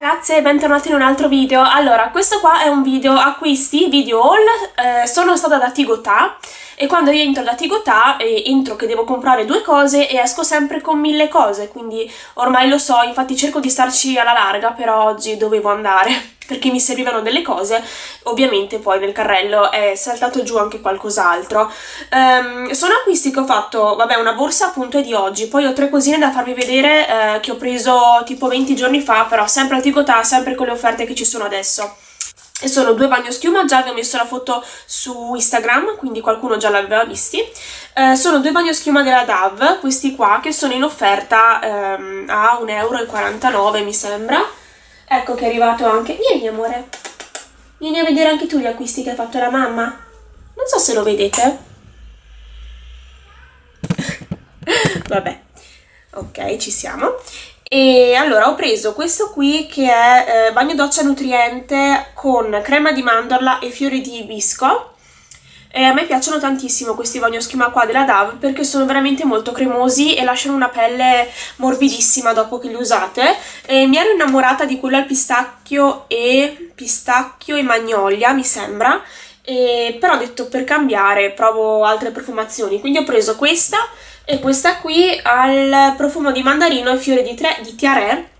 Ragazzi e bentornati in un altro video. Allora, questo qua è un video acquisti, video haul, eh, sono stata da Tigotà e quando io entro da Tigotà eh, entro che devo comprare due cose e esco sempre con mille cose, quindi ormai lo so, infatti cerco di starci alla larga, però oggi dovevo andare perché mi servivano delle cose, ovviamente poi nel carrello è saltato giù anche qualcos'altro. Um, sono acquisti che ho fatto, vabbè una borsa appunto è di oggi, poi ho tre cosine da farvi vedere eh, che ho preso tipo 20 giorni fa, però sempre a Tigotà, sempre con le offerte che ci sono adesso e sono due bagno schiuma, già vi ho messo la foto su Instagram, quindi qualcuno già l'aveva visti. Eh, sono due bagno schiuma della DAV, questi qua, che sono in offerta ehm, a 1,49 euro mi sembra. Ecco che è arrivato anche... Vieni amore, vieni a vedere anche tu gli acquisti che ha fatto la mamma. Non so se lo vedete. Vabbè, ok, ci siamo. E allora ho preso questo qui che è eh, bagno doccia nutriente con crema di mandorla e fiori di ibisco e a me piacciono tantissimo questi bagno schiuma qua della Dove perché sono veramente molto cremosi e lasciano una pelle morbidissima dopo che li usate. E mi ero innamorata di quello al pistacchio e pistacchio e magnolia mi sembra. E però ho detto per cambiare provo altre profumazioni. Quindi ho preso questa e questa qui al profumo di mandarino e fiore di, tre, di tiare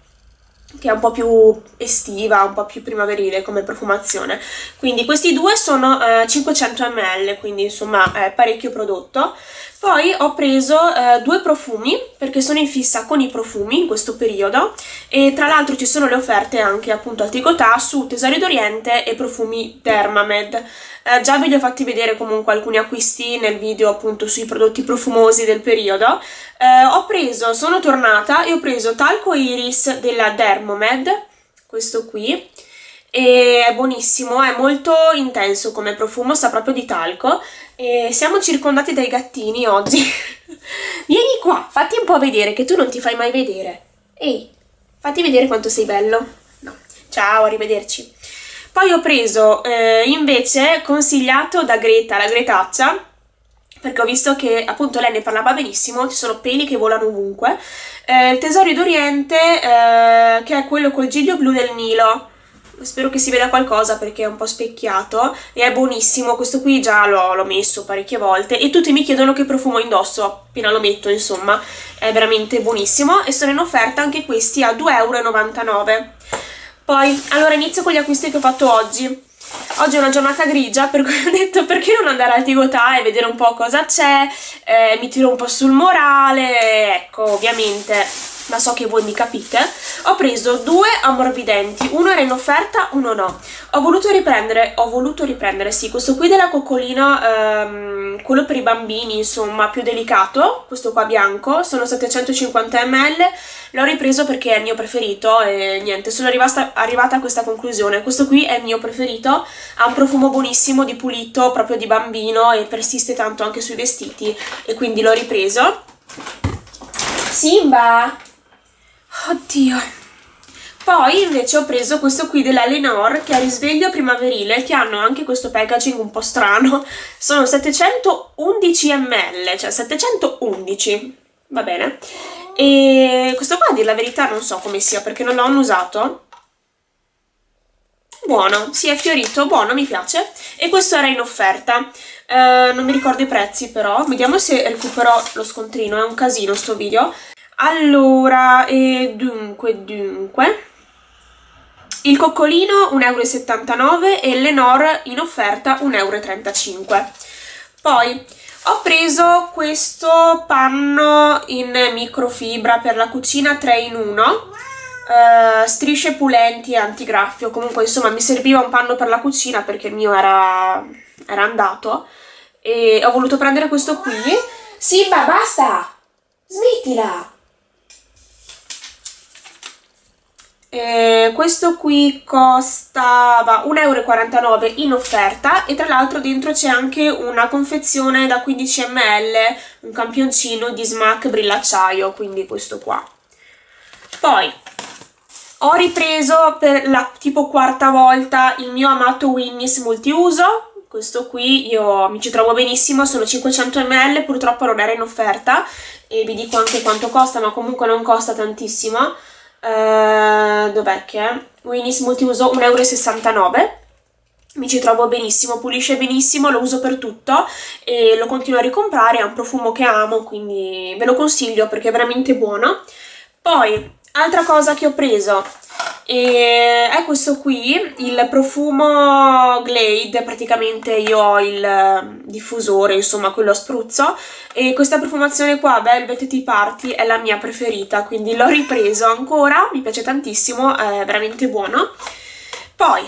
che è un po' più estiva, un po' più primaverile come profumazione. Quindi questi due sono eh, 500 ml, quindi insomma è parecchio prodotto. Poi ho preso eh, due profumi, perché sono in fissa con i profumi in questo periodo, e tra l'altro ci sono le offerte anche appunto a Tigotà su Tesori d'Oriente e profumi Dermamed. Eh, già ve li ho fatti vedere comunque alcuni acquisti nel video appunto sui prodotti profumosi del periodo. Eh, ho preso, sono tornata e ho preso talco iris della Dermomed, questo qui, e è buonissimo, è molto intenso come profumo, sa proprio di talco e siamo circondati dai gattini oggi. Vieni qua, fatti un po' vedere che tu non ti fai mai vedere. Ehi, fatti vedere quanto sei bello. No. Ciao, arrivederci. Poi ho preso eh, invece consigliato da Greta, la Gretaccia, perché ho visto che appunto lei ne parlava benissimo, ci sono peli che volano ovunque, eh, il Tesoro d'Oriente eh, che è quello col giglio blu del Nilo, spero che si veda qualcosa perché è un po' specchiato e è buonissimo, questo qui già l'ho messo parecchie volte e tutti mi chiedono che profumo indosso appena lo metto insomma, è veramente buonissimo e sono in offerta anche questi a 2,99 euro. Poi, allora inizio con gli acquisti che ho fatto oggi. Oggi è una giornata grigia, per cui ho detto perché non andare al Tigotà e vedere un po' cosa c'è, eh, mi tiro un po' sul morale, ecco, ovviamente ma so che voi mi capite, ho preso due ammorbidenti, uno era in offerta, uno no. Ho voluto riprendere, ho voluto riprendere, sì, questo qui della Coccolina, ehm, quello per i bambini, insomma, più delicato, questo qua bianco, sono 750 ml, l'ho ripreso perché è il mio preferito e niente, sono arrivata, arrivata a questa conclusione. Questo qui è il mio preferito, ha un profumo buonissimo di pulito, proprio di bambino e persiste tanto anche sui vestiti e quindi l'ho ripreso. Simba! Oddio. Poi invece ho preso questo qui della Lenore che è risveglio primaverile che hanno anche questo packaging un po' strano. Sono 711 ml, cioè 711, va bene. E questo qua a dire la verità non so come sia perché non l'ho usato. Buono, si è fiorito, buono, mi piace. E questo era in offerta. Uh, non mi ricordo i prezzi però, vediamo se recupero lo scontrino, è un casino sto video. Allora, e dunque, dunque... Il coccolino 1,79 euro e l'Enor in offerta 1,35 euro. Poi ho preso questo panno in microfibra per la cucina 3 in 1, uh, strisce pulenti e antigraffio, comunque insomma mi serviva un panno per la cucina perché il mio era, era andato e ho voluto prendere questo qui. Simba, basta! Smettila! Eh, questo qui costava 1,49 euro in offerta e tra l'altro dentro c'è anche una confezione da 15 ml, un campioncino di smack brillacciaio, quindi questo qua. Poi ho ripreso per la tipo quarta volta il mio amato Winnis multiuso, questo qui io mi ci trovo benissimo, sono 500 ml, purtroppo non era in offerta e vi dico anche quanto costa, ma comunque non costa tantissimo uh, dov'è che è? Winnie's Multiuso 1,69 euro mi ci trovo benissimo, pulisce benissimo, lo uso per tutto e lo continuo a ricomprare, è un profumo che amo, quindi ve lo consiglio perché è veramente buono. Poi, altra cosa che ho preso è questo qui, il profumo Glade, praticamente io ho il ehm, diffusore, insomma quello a spruzzo, e questa profumazione qua, Velvet Tea Party, è la mia preferita, quindi l'ho ripreso ancora, mi piace tantissimo, è veramente buono. Poi,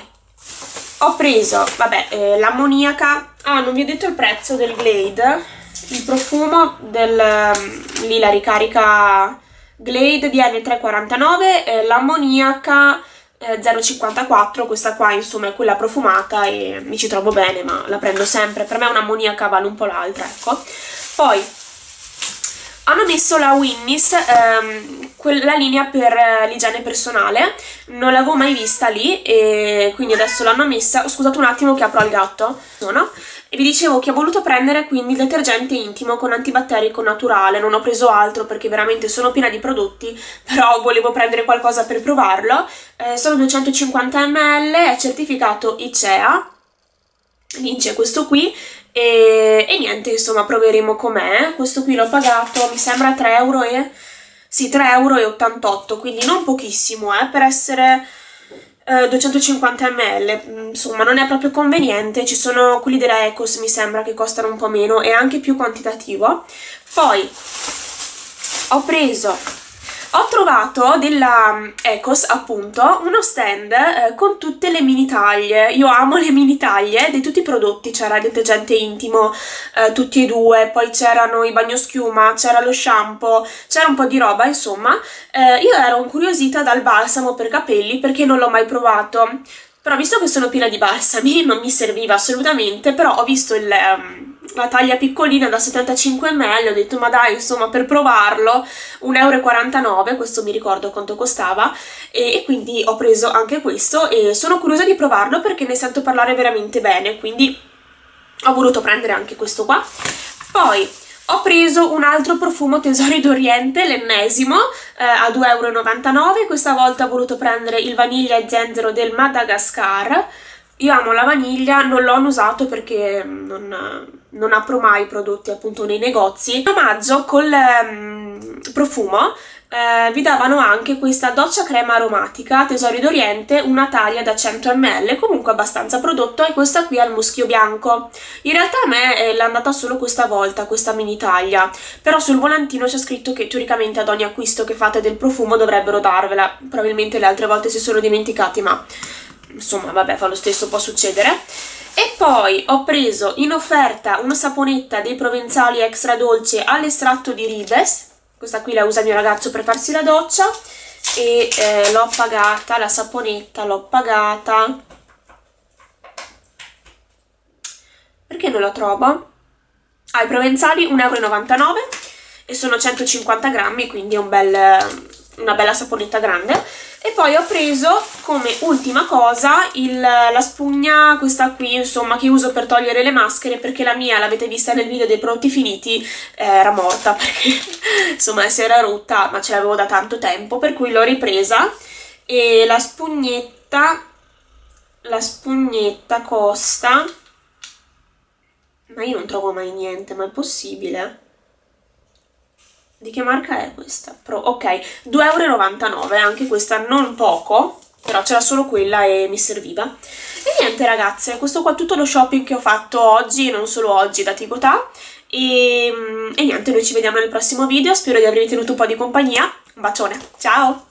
ho preso, vabbè, eh, l'ammoniaca, ah non vi ho detto il prezzo del Glade, il profumo del um, lì la ricarica Glade DN349, eh, l'ammoniaca eh, 0,54, questa qua insomma è quella profumata e mi ci trovo bene ma la prendo sempre, per me un'ammoniaca vale un po' l'altra, ecco. Poi hanno messo la Winnis, ehm, quella linea per eh, l'igiene personale, non l'avevo mai vista lì e quindi adesso l'hanno messa, scusate un attimo che apro al gatto, no? E vi dicevo che ho voluto prendere quindi il detergente intimo con antibatterico naturale, non ho preso altro perché veramente sono piena di prodotti, però volevo prendere qualcosa per provarlo. Eh, sono 250 ml, è certificato ICEA, vince questo qui e, e niente, insomma, proveremo com'è. Questo qui l'ho pagato, mi sembra 3 euro e... Sì, 3,88 euro, quindi non pochissimo, eh, per essere eh, 250 ml. Insomma, non è proprio conveniente. Ci sono quelli della Ecos, mi sembra, che costano un po' meno e anche più quantitativo. Poi, ho preso ho trovato della mm, Ecos appunto uno stand eh, con tutte le mini taglie. Io amo le mini taglie di tutti i prodotti. C'era il detergente intimo eh, tutti e due. Poi c'erano i bagnoschiuma c'era lo shampoo c'era un po' di roba insomma. Eh, io ero incuriosita dal balsamo per capelli perché non l'ho mai provato. Però visto che sono piena di balsami non mi serviva assolutamente però ho visto il... Um, la taglia piccolina da 75 ml, ho detto ma dai insomma per provarlo 1,49 euro, questo mi ricordo quanto costava e, e, quindi ho preso anche questo e sono curiosa di provarlo perché ne sento parlare veramente bene quindi ho voluto prendere anche questo qua. Poi ho preso un altro profumo Tesori d'Oriente, l'ennesimo, eh, a 2,99 euro, questa volta ho voluto prendere il vaniglia e zenzero del Madagascar, io amo la vaniglia, non l'ho usato perché non, non, apro mai i prodotti appunto nei negozi. In omaggio col um, profumo eh, vi davano anche questa doccia crema aromatica Tesori d'Oriente, una taglia da 100 ml, comunque abbastanza prodotto e questa qui al muschio bianco. In realtà a me è andata solo questa volta, questa mini taglia, però sul volantino c'è scritto che teoricamente ad ogni acquisto che fate del profumo dovrebbero darvela, probabilmente le altre volte si sono dimenticati ma insomma vabbè fa lo stesso, può succedere. E poi ho preso in offerta una saponetta dei provenzali extra dolce all'estratto di ribes. Questa qui la usa il mio ragazzo per farsi la doccia. E eh, l'ho pagata, la saponetta l'ho pagata. Perché non la trovo? Ah, i provenzali 1,99 euro e sono 150 grammi quindi è un bel, una bella saponetta grande e poi ho preso come ultima cosa il, la spugna, questa qui insomma che uso per togliere le maschere perché la mia, l'avete vista nel video dei prodotti finiti, era morta perché insomma si era rotta ma ce l'avevo da tanto tempo per cui l'ho ripresa e la spugnetta, la spugnetta costa, ma io non trovo mai niente, ma è possibile? Di che marca è questa? Pro, ok, 2,99 euro, anche questa non poco, però c'era solo quella e mi serviva. E niente ragazze, questo qua è tutto lo shopping che ho fatto oggi, e non solo oggi, da Ticotà. E, e niente, noi ci vediamo nel prossimo video, spero di avervi tenuto un po' di compagnia. Un bacione, ciao!